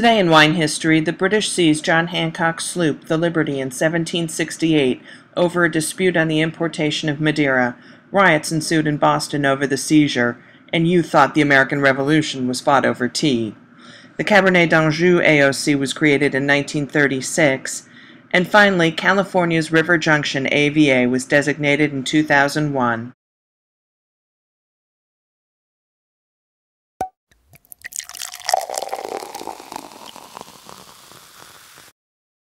Today in wine history, the British seized John Hancock's sloop, the Liberty, in 1768 over a dispute on the importation of Madeira. Riots ensued in Boston over the seizure, and you thought the American Revolution was fought over tea. The Cabernet d'Anjou AOC was created in 1936, and finally, California's River Junction AVA was designated in 2001.